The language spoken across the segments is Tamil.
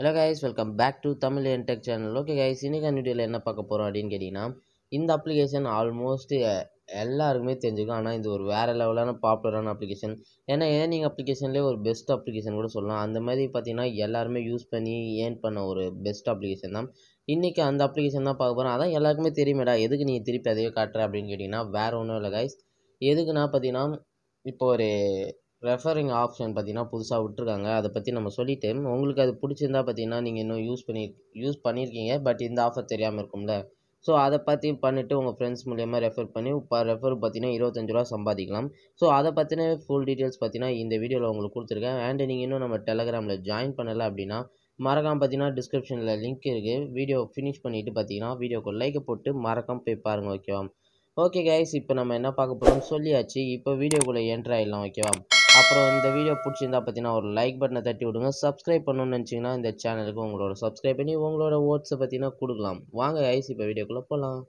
Hello guys welcome back to Tamil tech channel okay guys இன்னைக்கு வீடியோவில் என்ன பார்க்க போகிறோம் அப்படின்னு கேட்டிங்கன்னா இந்த அப்ளிகேஷன் ஆல்மோஸ்ட் எல்லாருக்குமே தெரிஞ்சுக்கும் ஆனால் இது ஒரு வேறு லெவலான பாப்புலரான அப்ளிகேஷன் ஏன்னா ஏர்னிங் அப்ளிகேஷன்லேயே ஒரு பெஸ்ட் அப்ளிகேஷன் கூட சொல்லலாம். அந்த மாதிரி பார்த்தீங்கன்னா எல்லாருமே யூஸ் பண்ணி ஏர்ன் பண்ண ஒரு பெஸ்ட் அப்ளிகேஷன் தான். இன்றைக்கி அந்த அப்ளிகேஷன் தான் பார்க்க போகிறோம் அதான் எல்லாருக்குமே தெரியுமேடா எதுக்கு நீங்கள் திருப்பி அதையே காட்டுற அப்படின்னு கேட்டிங்கன்னா வேறு ஒன்றும் இல்லை கைஸ் எதுக்குன்னா பார்த்தீங்கன்னா இப்போ ஒரு ரெஃபரிங் ஆப்ஷன் பார்த்தீங்கன்னா புதுசாக விட்ருக்காங்க அதை பற்றி நம்ம சொல்லிவிட்டு உங்களுக்கு அது பிடிச்சிருந்தா பார்த்தீங்கன்னா நீங்கள் இன்னும் யூஸ் பண்ணி யூஸ் பண்ணியிருக்கீங்க பட் இந்த ஆஃபர் தெரியாமல் இருக்கும்ல. ஸோ அதை பற்றி பண்ணிவிட்டு உங்கள் ஃப்ரெண்ட்ஸ் மூலயமா ரெஃபர் பண்ணி இப்போ ரெஃபர் பார்த்தீங்கன்னா இருபத்தஞ்சு ரூபா சம்பாதிக்கலாம். ஸோ அதை பற்றின ஃபுல் டீட்டெயில்ஸ் பார்த்தீங்கன்னா இந்த வீடியோவில் உங்களுக்கு கொடுத்துருக்கேன். அண்ட் நீங்கள் இன்னும் நம்ம டெலகிராமில் ஜாயின் பண்ணலை அப்படின்னா மறக்காமல் பார்த்தீங்கன்னா டிஸ்கிரிப்ஷனில் லிங்க் இருக்குது வீடியோ ஃபினிஷ் பண்ணிவிட்டு பார்த்தீங்கன்னா வீடியோக்கு லைக்கை போட்டு மறக்காமல் போய் பாருங்கள் ஓகேவா ஓகே கைஸ் இப்போ நம்ம என்ன பார்க்க போகிறோம்னு சொல்லியாச்சு. இப்போ வீடியோக்குள்ளே என்ட்ரு ஆகிடலாம் ஓகேவா அப்புறம் இந்த வீடியோ பிடிச்சிருந்தா பார்த்தீங்கன்னா ஒரு லைக் பட்டனை தட்டி விடுங்க. சப்ஸ்கிரைப் பண்ணணும்னு நினச்சிங்கன்னா இந்த சேனலுக்கு உங்களோட சப்ஸ்கிரைப் பண்ணி உங்களோட ஓட்ஸை பார்த்தீங்கன்னா கொடுக்கலாம். வாங்க ஐசி இப்போ வீடியோக்குள்ளே போகலாம்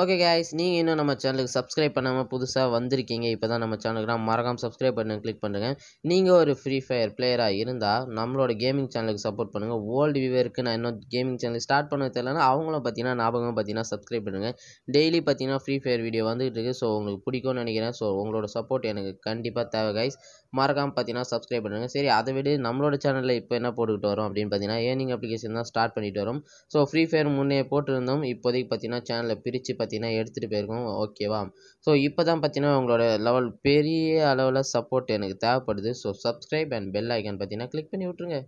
ஓகே கைஸ் நீங்கள் இன்னும் நம்ம சேனலுக்கு சப்ஸ்கிரைப் பண்ணாமல் புதுசாக வந்திருக்கீங்க இப்போ தான் நம்ம சேனலுக்கு மறக்காமல் சப்ஸ்கிரைப் பண்ண கிளிக் பண்ணுங்கள் நீங்கள் ஒரு ஃப்ரீ ஃபயர் பிளேயராக இருந்தால் நம்மளோட கேமிங் சேனலுக்கு சப்போர்ட் பண்ணுங்கள் ஓல்டு வியூவருக்கு நான் இன்னும் கேமிங் சேனல் ஸ்டார்ட் பண்ண தெரியலனா அவங்களும் பார்த்தீங்கன்னா ஞாபகம் பார்த்தீங்கன்னா சப்ஸ்கிரைப் பண்ணுங்கள் டெய்லி பார்த்தீங்கன்னா ஃப்ரீ ஃபயர் வீடியோ வந்துகிட்டு இருக்குது ஸோ உங்களுக்கு பிடிக்கும்னு நினைக்கிறேன். ஸோ உங்களோட சப்போர்ட் எனக்கு கண்டிப்பாக தேவை கைஸ் மறக்காமல் பார்த்தீங்கன்னா சப்ஸ்கிரைப் பண்ணுங்கள் சரி அதை விட நம்மளோட சேனலில் இப்போ என்ன போட்டுக்கிட்டு வரோம் அப்படின்னு பார்த்தீங்கன்னா ஏர்னிங் அப்ளிகேஷன் தான் ஸ்டார்ட் பண்ணிட்டு வரோம். ஸோ ஃப்ரீ ஃபயர் முன்னே போட்டிருந்தோம். இப்போதைக்கு பார்த்தீங்கன்னா சேனலை பிரித்து பார்த்திங்கன்னா எடுத்துகிட்டு போயிருக்கோம். ஓகேவா ஸோ இப்போ தான் பார்த்தீங்கன்னா உங்களோட லெவல் பெரிய அளவில் சப்போர்ட் எனக்கு தேவைப்படுது. So subscribe and bell icon பார்த்தீங்கன்னா கிளிக் பண்ணி விட்ருங்க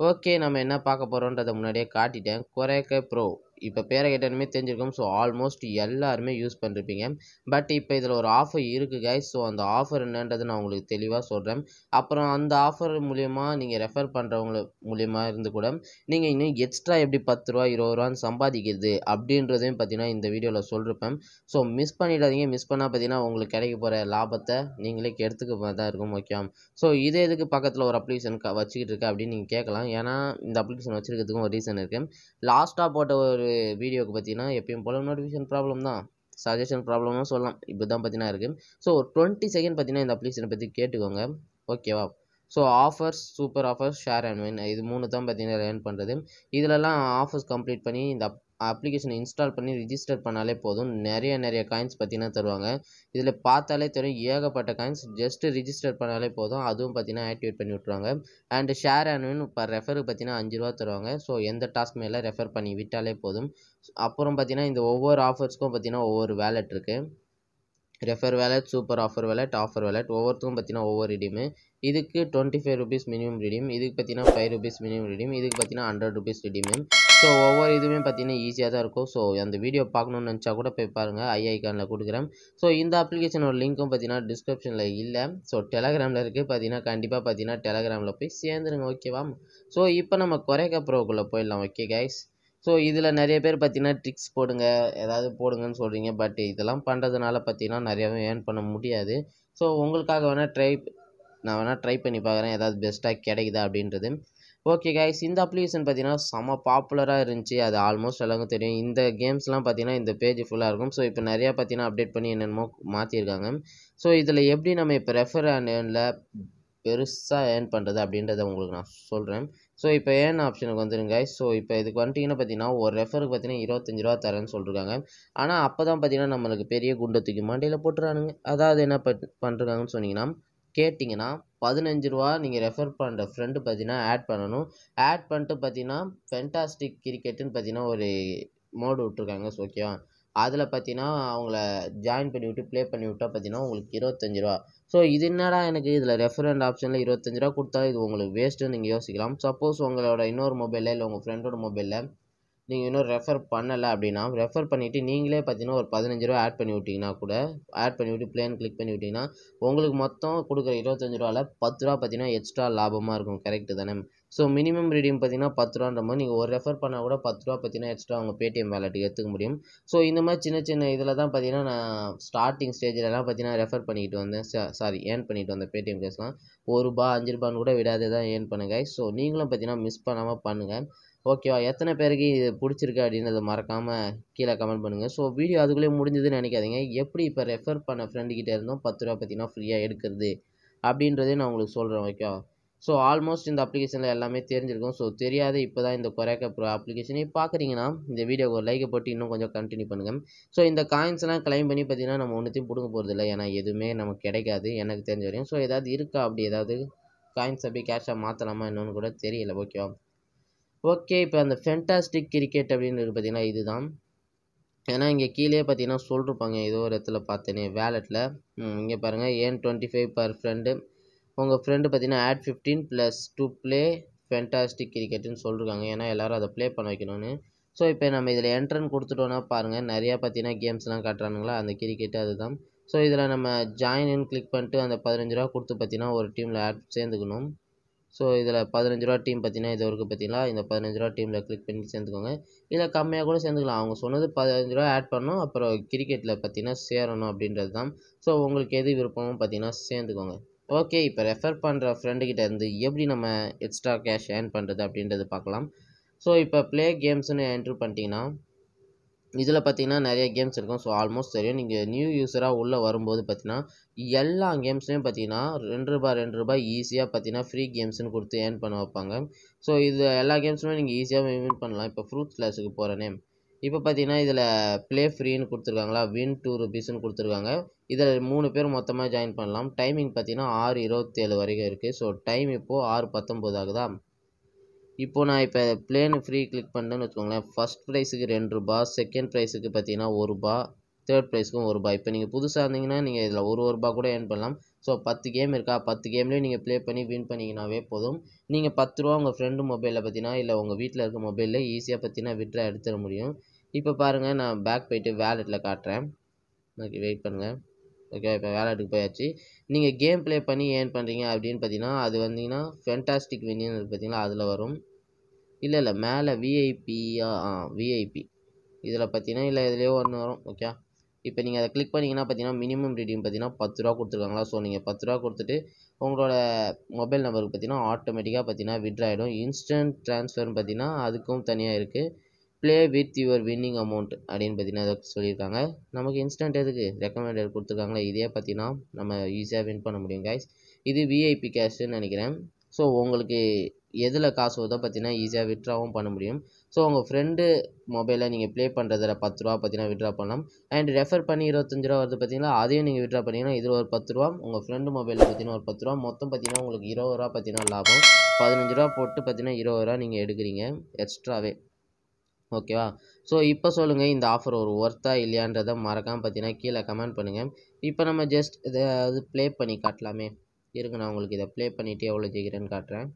ஓகே நம்ம என்ன பார்க்க போகிறோன்றதை முன்னாடியே காட்டிட்டேன். குறைக்க ப்ரோ இப்போ பேரை கேட்டாலுமே தெரிஞ்சிருக்கும். ஸோ ஆல்மோஸ்ட் எல்லாருமே யூஸ் பண்ணிருப்பீங்க. பட் இப்போ இதில் ஒரு ஆஃபர் இருக்குது கைஸ் ஸோ அந்த ஆஃபர் என்னன்றது நான் உங்களுக்கு தெளிவாக சொல்கிறேன் அப்புறம் அந்த ஆஃபர் மூலயமா நீங்கள் ரெஃபர் பண்ணுறவங்க மூலயமா இருந்து கூட நீங்கள் இன்னும் எக்ஸ்ட்ரா எப்படி பத்து ரூபா இருபது ரூபான்னு சம்பாதிக்கிறது அப்படின்றதையும் பார்த்தீங்கன்னா இந்த வீடியோவில் சொல்லிருப்பேன். ஸோ மிஸ் பண்ணிடாதீங்க. மிஸ் பண்ணால் பார்த்தீங்கன்னா உங்களுக்கு கிடைக்க போகிற லாபத்தை நீங்களே கெடுத்துக்க தான் இருக்கும் ஓகே ஸோ இதே இதுக்கு பக்கத்தில் ஒரு அப்ளிகேஷன் வச்சுக்கிட்டு இருக்கேன் அப்படின்னு நீங்கள் கேட்கலாம். ஏன்னா இந்த அப்ளிகேஷன் வச்சுருக்கிறதுக்கும் ஒரு ரீசன் இருக்குது லாஸ்ட்டாக போட்ட ஒரு வீடியோவுக்கு பார்த்தீங்கன்னா எப்பயும் போல் நோட்டிஃபிகேஷன் ப்ராப்ளம் தான். சஜஷன் ப்ராப்ளம்னு சொல்லலாம். இப்படி தான் பார்த்தீங்கன்னா இருக்குது ஸோ டுவெண்ட்டி செகண்ட் பார்த்தீங்கன்னா இந்த அப்ளிகேஷனை பற்றி கேட்டுக்கோங்க. ஓகேவா so offers super offers share and win இது மூணு தான் பார்த்தீங்கன்னா லேர்ன் பண்ணுறது இதிலலாம் ஆஃபர்ஸ் கம்ப்ளீட் பண்ணி இந்த அப்ளிகேஷனை இன்ஸ்டால் பண்ணி ரிஜிஸ்டர் பண்ணாலே போதும். நிறைய நிறைய காயின்ஸ் பார்த்தீங்கன்னா தருவாங்க. இதில் பார்த்தாலே தெரியும். ஏகப்பட்ட காயின்ஸ் ஜஸ்ட்டு ரிஜிஸ்டர் பண்ணாலே போதும். அதுவும் பார்த்தீங்கன்னா ஆக்டிவேட் பண்ணி விட்ருவாங்க அண்டு ஷேர் அண்ட் இப்போ ரெஃபருக்கு பார்த்தீங்கன்னா அஞ்சு ரூபா தருவாங்க. ஸோ எந்த டாஸ்க் மேலே ரெஃபர் பண்ணி விட்டாலே போதும். அப்புறம் பார்த்தீங்கன்னா இந்த ஒவ்வொரு ஆஃபர்ஸ்க்கும் பார்த்தீங்கன்னா ஒவ்வொரு வேலெட் இருக்குது refer wallet super offer wallet offer wallet ஒவ்வொருத்துக்கும் பார்த்தீங்கன்னா ஒவ்வொரு இடியுமே இதுக்கு twenty five rupees minimum redeem இதுக்கு பார்த்தீங்கன்னா ஃபைவ் ருபீஸ் மினிமம் ரிடீம் இதுக்கு பார்த்தீங்கன்னா ஹண்ட்ரட் ருபீஸ் ரிடீம் ஸோ ஒவ்வொரு இதுவுமே பார்த்தீங்கன்னா ஈஸியாக தான் இருக்கும். ஸோ அந்த வீடியோ பார்க்கணுன்னு நினச்சா கூட போய் பாருங்கள் ஐ ஐக்கானில் கொடுக்குறேன். ஸோ இந்த அப்ளிகேஷனோட லிங்க்கும் பார்த்தீங்கன்னா டிஸ்கிரிப்ஷனில் இல்லை. ஸோ டெலகிராமில் இருக்குது பார்த்தீங்கன்னா கண்டிப்பாக பார்த்தீங்கன்னா டெலகிராமில் போய் சேர்ந்துருங்க. ஓகேவா ஸோ இப்போ நம்ம குறைக்க ப்ரோக்குள்ளே போயிடலாம். ஓகே கைஸ் ஸோ இதில் நிறைய பேர் பார்த்தீங்கன்னா ட்ரிக்ஸ் போடுங்க. ஏதாவது போடுங்கன்னு சொல்கிறீங்க பட் இதெல்லாம் பண்ணுறதுனால பார்த்தீங்கன்னா நிறையாவே ஏர்ன் பண்ண முடியாது. ஸோ உங்களுக்காக வேணால் ட்ரை நான் வேணால் ட்ரை பண்ணி பார்க்குறேன் ஏதாவது பெஸ்ட்டாக கிடைக்குதா அப்படின்றது. ஓகே கைஸ் இந்த அப்ளிகேஷன் பார்த்தீங்கன்னா செம்ம பாப்புலராக இருந்துச்சு. அது ஆல்மோஸ்ட் எல்லாருக்கும் தெரியும். இந்த கேம்ஸ்லாம் பார்த்தீங்கன்னா இந்த பேஜ் ஃபுல்லாக இருக்கும். ஸோ இப்போ நிறையா பார்த்தீங்கன்னா அப்டேட் பண்ணி என்னென்னமோ மாற்றிருக்காங்க ஸோ இதில் எப்படி நம்ம இப்போ ரெஃபர் அண்ட் ஏர்னில் பெருசாக ஏர்ன் பண்ணுறது அப்படின்றத உங்களுக்கு நான் சொல்கிறேன் ஸோ இப்போ ஏன் ஆப்ஷனுக்கு வந்துருங்க ஸோ இப்போ இதுக்கு வந்துட்டிங்கன்னா பார்த்தீங்கன்னா ஒரு ரெஃபருக்கு பார்த்தீங்கன்னா இருபத்தஞ்சி ரூபா தரேன்னு சொல்லிருக்காங்க. ஆனால் அப்போ தான் பார்த்தீங்கன்னா நம்மளுக்கு பெரிய குண்டை தூக்கி மண்டையில் போட்டுறானுங்க. அதாவது என்ன பண்ணுறாங்கன்னு சொன்னீங்கன்னா கேட்டிங்கன்னா பதினஞ்சு ரூபா நீங்கள் ரெஃபர் பண்ணுற ஃப்ரெண்டு பார்த்தீங்கன்னா ஆட் பண்ணணும். ஆட் பண்ணிட்டு பார்த்தீங்கன்னா ஃபென்டாஸ்டிக் கிரிக்கெட்டுன்னு பார்த்தீங்கன்னா ஒரு மோடு விட்ருக்காங்க ஸோ ஓகேவா அதில் பார்த்தீங்கன்னா அவங்கள ஜாயின் பண்ணி விட்டு ப்ளே பண்ணி விட்டால் பார்த்தீங்கன்னா உங்களுக்கு இருபத்தஞ்சி ரூபா. ஸோ இது என்னடா எனக்கு இதில் ரெஃபரண்ட் ஆப்ஷனில் இருபத்தஞ்சி ரூபா கொடுத்தா இது உங்களுக்கு வேஸ்ட்டுன்னு நீங்கள் யோசிக்கலாம். சப்போஸ் உங்களோட இன்னொரு மொபைலில் இல்லை உங்கள் ஃப்ரெண்டோட மொபைலில் நீங்கள் இன்னும் ரெஃபர் பண்ணலை அப்படின்னா ரெஃபர் பண்ணிவிட்டு நீங்களே பார்த்தீங்கன்னா ஒரு பதினஞ்சு ரூபா ஆட் பண்ணி விட்டிங்கன்னா கூட ஆட் பண்ணி விட்டு பிளேன் கிளிக் பண்ணி விட்டிங்கன்னா உங்களுக்கு மொத்தம் கொடுக்குற இருபத்தஞ்சி ரூபாவில் பத்து ரூபா பார்த்தீங்கன்னா எக்ஸ்ட்ரா லாபமாக இருக்கும். கரெக்டு தானே? ஸோ மினிமம் ரீடியம் பார்த்தீங்கன்னா பத்து ரூபான்ற மாதிரி நீங்கள் ஒரு ரெஃபர் பண்ணால் கூட பத்து ரூபா பார்த்தீங்கன்னா எக்ஸ்ட்ரா உங்கள் பேடிஎம் வேலெட்டுக்கு எடுத்துக்க முடியும். ஸோ இந்த மாதிரி சின்ன சின்ன இதில் தான் பார்த்தீங்கன்னா நான் ஸ்டார்டிங் ஸ்டேஜிலலாம் பார்த்தீங்கன்னா ரெஃபர் பண்ணிக்கிட்டு வந்தேன். சாரி ஏர்ன் பண்ணிட்டு வந்தேன் பேடிஎம் கேஸ்லாம் ஒரு ரூபா அஞ்சு ரூபான்னு கூட விடாதே தான் ஏர்ன் பண்ணுங்க. ஸோ நீங்களும் பார்த்தீங்கன்னா மிஸ் பண்ணாமல் பண்ணுங்கள் ஓகேவா எத்தனை பேருக்கு இது பிடிச்சிருக்கு அப்படின்றத மறக்காமல் கீழே கமெண்ட் பண்ணுங்கள் ஸோ வீடியோ அதுக்குள்ளே முடிஞ்சதுன்னு நினைக்காதீங்க. எப்படி இப்போ ரெஃபர் பண்ண ஃப்ரெண்டுக்கிட்ட இருந்தோம் பத்து ரூபா பார்த்தீங்கன்னா ஃப்ரீயாக எடுக்கிறது அப்படின்றதே நான் உங்களுக்கு சொல்கிறேன் ஓகேவா ஸோ ஆல்மோஸ்ட் இந்த அப்ளிகேஷனில் எல்லாமே தெரிஞ்சிருக்கும். ஸோ தெரியாத இப்போ தான் இந்த கொரேக்க ப்ரோ அப்ளிகேஷனே பார்க்குறீங்கன்னா இந்த வீடியோக்கு ஒரு லைக்கை போட்டு இன்னும் கொஞ்சம் கண்டினியூ பண்ணுங்கள் ஸோ இந்த காயின்ஸ்லாம் கிளைம் பண்ணி பார்த்தீங்கன்னா நம்ம ஒன்றுத்தையும் பிடுங்க போகிறது இல்லை ஏன்னா எதுவுமே நமக்கு கிடைக்காது எனக்கு தெரிஞ்ச வரையும். ஸோ ஏதாவது இருக்கா? அப்படி ஏதாவது காயின்ஸ் அப்படியே கேஷாக மாற்றலாமா என்னன்னு கூட தெரியல ஓகேவா ஓகே இப்போ அந்த ஃபென்டாஸ்டிக் கிரிக்கெட் அப்படின்றது பார்த்தீங்கன்னா இதுதான். ஏன்னா இங்கே கீழே பார்த்தீங்கன்னா சொல்லிருப்பாங்க ஏதோ ஒரு இடத்துல பார்த்தேனே வேலெட்டில் இங்கே பாருங்கள் ஏன் டுவெண்ட்டி ஃபைவ் பர் ஃப்ரெண்டு உங்கள் ஃப்ரெண்டு பார்த்தீங்கன்னா add fifteen plus to play fantastic கிரிக்கெட்டுன்னு சொல்லிருக்காங்க. ஏன்னா எல்லோரும் அதை ப்ளே பண்ண வைக்கணும்னு. ஸோ இப்போ நம்ம இதில் என்ட்ரன் கொடுத்துட்டோன்னா பாருங்கள் நிறையா பார்த்தீங்கன்னா கேம்ஸ்லாம் காட்டுறானுங்களா? அந்த கிரிக்கெட்டு அதுதான். ஸோ இதில் நம்ம ஜாயின்னு கிளிக் பண்ணிட்டு அந்த பதினஞ்சு ரூபா கொடுத்து பார்த்தீங்கன்னா ஒரு டீமில் ஆட் சேர்ந்துக்கணும். ஸோ இதில் பதினஞ்சு ரூபா டீம் பார்த்தீங்கன்னா இது வரைக்கும் பார்த்தீங்களா இந்த பதினஞ்சு ரூபா டீமில் கிளிக் பண்ணி சேர்ந்துக்கோங்க. இல்லை கம்மியாக கூட சேர்ந்துக்கலாம். அவங்க சொன்னது பதினஞ்சு ரூபா ஆட் பண்ணணும். அப்புறம் கிரிக்கெட்டில் பார்த்தீங்கன்னா சேரணும் அப்படின்றது தான் ஸோ உங்களுக்கு எது விருப்பமும் பார்த்தீங்கன்னா சேர்ந்துக்கோங்க. ஓகே இப்போ ரெஃபர் பண்ணுற ஃப்ரெண்டுக்கிட்ட இருந்து எப்படி நம்ம எக்ஸ்ட்ரா கேஷ் ஏர்ன் பண்ணுறது அப்படின்றது பார்க்கலாம் ஸோ இப்போ ப்ளே கேம்ஸ்னு என்ட்ரு பண்ணிட்டீங்கன்னா இதில் பார்த்தீங்கன்னா நிறைய கேம்ஸ் இருக்கும். ஸோ ஆல்மோஸ்ட் தெரியும். நீங்கள் நியூ யூஸராக உள்ளே வரும்போது பார்த்தீங்கன்னா எல்லா கேம்ஸ்லேயும் பார்த்தீங்கன்னா ரெண்டு ரூபாய் ரெண்டு ரூபாய் ஈஸியாக பார்த்தீங்கன்னா ஃப்ரீ கேம்ஸ்னு கொடுத்து ஏர்ன் பண்ண வைப்பாங்க. ஸோ இது எல்லா கேம்ஸுமே நீங்கள் ஈஸியாக வின் பண்ணலாம். இப்போ ஃப்ரூட்ஸ் கிளாஸுக்கு போகிறேனே இப்போ பார்த்தீங்கன்னா இதில் ப்ளே ஃப்ரீன்னு கொடுத்துருக்காங்களா? வின் டூ ருபீஸ்னு கொடுத்துருக்காங்க. இதில் மூணு பேர் மொத்தமாக ஜாயின் பண்ணலாம். டைமிங் பார்த்தீங்கன்னா ஆறு இருபத்தேழு வரைக்கும் இருக்குது ஸோ டைம் இப்போது ஆறு பத்தொம்போது ஆகுதா? இப்போது நான் இப்போ ப்ளேனு ஃப்ரீ கிளிக் பண்ணேன்னு வச்சுக்கோங்களேன். ஃபஸ்ட் ப்ரைஸுக்கு ரெண்டு ரூபா செகண்ட் ப்ரைஸுக்கு பார்த்தீங்கன்னா ஒரு ரூபா தேர்ட் ப்ரைஸுக்கும் ஒரு ரூபா. இப்போ நீங்கள் புதுசாக இருந்தீங்கன்னா நீங்கள் இதில் ஒரு ஒரு ரூபா கூட ஏர்ன் பண்ணலாம். ஸோ பத்து கேம் இருக்கா? பத்து கேம்லேயும் நீங்கள் ப்ளே பண்ணி வின் பண்ணிங்கனாவே போதும். நீங்கள் பத்து ரூபா உங்கள் ஃப்ரெண்டு மொபைலில் பார்த்தீங்கன்னா இல்லை உங்கள் வீட்டில் இருக்க மொபைலில் ஈஸியாக பார்த்தீங்கன்னா விட்ரா எடுத்துட முடியும். இப்போ பாருங்கள் நான் பேக் போயிட்டு வேலெட்டில் காட்டுறேன். ஓகே வெயிட் பண்ணுங்கள் ஓகே இப்போ வேலெட்டுக்கு போயாச்சு. நீங்கள் கேம் ப்ளே பண்ணி ஏர்ன் பண்ணுறீங்க அப்படின்னு பார்த்தீங்கன்னா அது வந்தீங்கன்னா ஃபென்டாஸ்டிக் வினியன் பார்த்தீங்களா? அதில் வரும். இல்லை இல்லை மேலே விஐபியா ஆ விஐபி இதில் பார்த்தீங்கன்னா இல்லை இதுலேயோ ஒன்று வரும் ஓகே இப்போ நீங்கள் அதை கிளிக் பண்ணிங்கன்னா பார்த்தீங்கன்னா மினிமம் ரீடிங் பார்த்தீங்கன்னா பத்து ரூபா கொடுத்துருக்காங்களா? ஸோ நீங்கள் பத்து ரூபா கொடுத்துட்டு உங்களோட மொபைல் நம்பருக்கு பார்த்தீங்கன்னா ஆட்டோமேட்டிக்காக பார்த்தீங்கன்னா விட்ராயிடும் இன்ஸ்டன்ட் ட்ரான்ஸ்ஃபர்னு பார்த்தீங்கன்னா அதுக்கும் தனியாக இருக்குது play with your winning amount அப்படின்னு பார்த்தீங்கன்னா அதை சொல்லியிருக்காங்க. நமக்கு இன்ஸ்டன்ட் எதுக்கு? ரெக்கமெண்டட் கொடுத்துருக்காங்களே இதே பார்த்தீங்கன்னா நம்ம ஈஸியாக வின் பண்ண முடியும் கைஸ் இது விஐபி கேஷ்னு நினைக்கிறேன். ஸோ உங்களுக்கு எதில் காசு வருதோ பார்த்தீங்கன்னா ஈஸியாக விட்ராவும் பண்ண முடியும். ஸோ உங்கள் ஃப்ரெண்டு மொபைலில் நீங்கள் ப்ளே பண்ணுறதுல பத்து ரூபா பார்த்தீங்கன்னா விட்ரா பண்ணலாம். அண்ட் ரெஃபர் பண்ணி இருபத்தஞ்சு ரூபா வருது பார்த்தீங்கன்னா அதையும் நீங்கள் விட்ரா பண்ணிங்கன்னா இதில் ஒரு பத்து ரூபா உங்கள் ஃப்ரெண்டு மொபைலில் பார்த்தீங்கன்னா ஒரு பத்து ரூபா மொத்தம் பார்த்தீங்கன்னா உங்களுக்கு இருபது ரூபா பார்த்தீங்கன்னா லாபம். பதினஞ்சு ரூபா போட்டு பார்த்தீங்கன்னா இருபது ரூபா நீங்கள் எடுக்கிறீங்க எக்ஸ்ட்ராவே ஓகேவா? ஸோ இப்போ சொல்லுங்கள் இந்த ஆஃபர் ஒரு ஒர்த்தா இல்லையான்றதை மறக்காமல் பார்த்தீங்கன்னா கீழே கமெண்ட் பண்ணுங்கள் இப்போ நம்ம ஜஸ்ட் இதை அது ப்ளே பண்ணி காட்டலாமே. இருக்கு நான் உங்களுக்கு இதை ப்ளே பண்ணிவிட்டு எவ்வளோ ஜெயிக்கிறேன்னு காட்டுறேன்.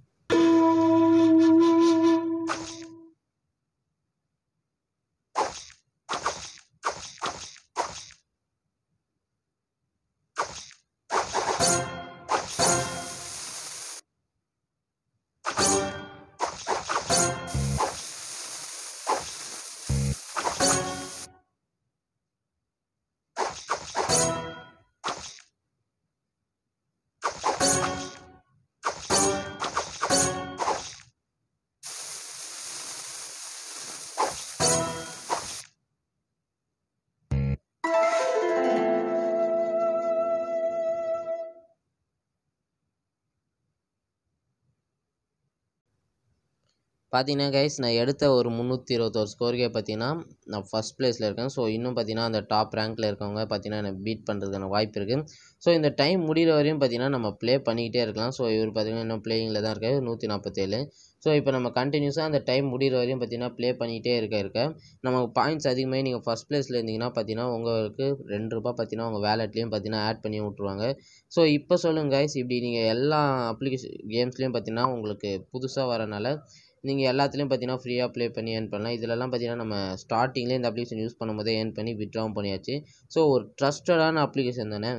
பார்த்தீங்கன்னா கைஸ் நான் எடுத்த ஒரு முந்நூற்றி இருபத்தோரு ஸ்கோருக்கே பார்த்தீங்கன்னா நான் ஃபஸ்ட் ப்ளேஸில் இருக்கேன். ஸோ இன்னும் பார்த்தீங்கன்னா அந்த டாப் ரேங்க்கில் இருக்கவங்க பார்த்தீங்கன்னா எனக்கு பீட் பண்ணுறதுக்கான வாய்ப்பு இருக்குது ஸோ இந்த டைம் முடிகிற வரையும் பார்த்தீங்கன்னா நம்ம ப்ளே பண்ணிக்கிட்டே இருக்கலாம். ஸோ இவர் பார்த்தீங்கன்னா இன்னும் ப்ளேயிங்கில் தான் இருக்காரு. நூற்றி நாற்பத்தேழு ஸோ இப்போ நம்ம கண்டினியூஸாக அந்த டைம் முடிகிற வரையும் பார்த்தீங்கன்னா ப்ளே பண்ணிகிட்டே இருக்க இருக்க நமக்கு பாயிண்ட்ஸ் அதிகமாக நீங்கள் ஃபஸ்ட் ப்ளேஸில் இருந்தீங்கன்னா பார்த்தீங்கன்னா உங்களுக்கு ரெண்டு ரூபா பார்த்தீங்கன்னா உங்கள் வேலெட்லேயும் பார்த்தீங்கன்னா ஆட் பண்ணி விட்ருவாங்க ஸோ இப்போ சொல்லுங்கள் கைஸ் இப்படி நீங்கள் எல்லா அப்ளிகேஷன் கேம்ஸ்லேயும் பார்த்தீங்கன்னா உங்களுக்கு புதுசாக வரனால நீங்கள் எல்லாத்துலேயும் பார்த்தீங்கன்னா ஃப்ரீயாக ப்ளே பண்ணி ஏர்ன் பண்ணலாம். இதிலலாம் பார்த்தீங்கன்னா நம்ம ஸ்டார்டிங்லேயே இந்த அப்ளிகேஷன் யூஸ் பண்ணும்போதே ஏர்ன் பண்ணி விட்ராவும் பண்ணியாச்சு. ஸோ ஒரு ட்ரஸ்டடான அப்ளிகேஷன் தானே?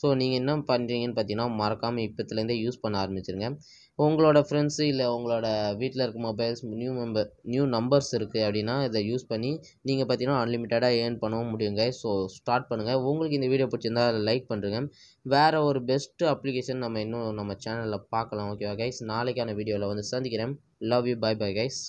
ஸோ நீங்கள் என்ன பண்ணுறீங்கன்னு பார்த்தீங்கன்னா மறக்காமல் இப்போத்துலேருந்தே யூஸ் பண்ண ஆரம்பிச்சிருங்க. உங்களோட ஃப்ரெண்ட்ஸு இல்லை உங்களோட வீட்டில் இருக்க mobiles new member new numbers இருக்குது அப்படின்னா இதை யூஸ் பண்ணி நீங்கள் பார்த்தீங்கன்னா அன்லிமிட்டடாக ஏர்ன் பண்ணவும் முடியுங்க. ஸோ ஸ்டார்ட் பண்ணுங்கள் உங்களுக்கு இந்த வீடியோ பிடிச்சிருந்தா லைக் பண்ணுறேங்க வேறு ஒரு பெஸ்ட்டு அப்ளிகேஷன் நம்ம இன்னும் நம்ம சேனலில் பார்க்கலாம். ஓகேவா கைஸ் நாளைக்கான வீடியோவில் வந்து சந்திக்கிறேன். Love you bye bye guys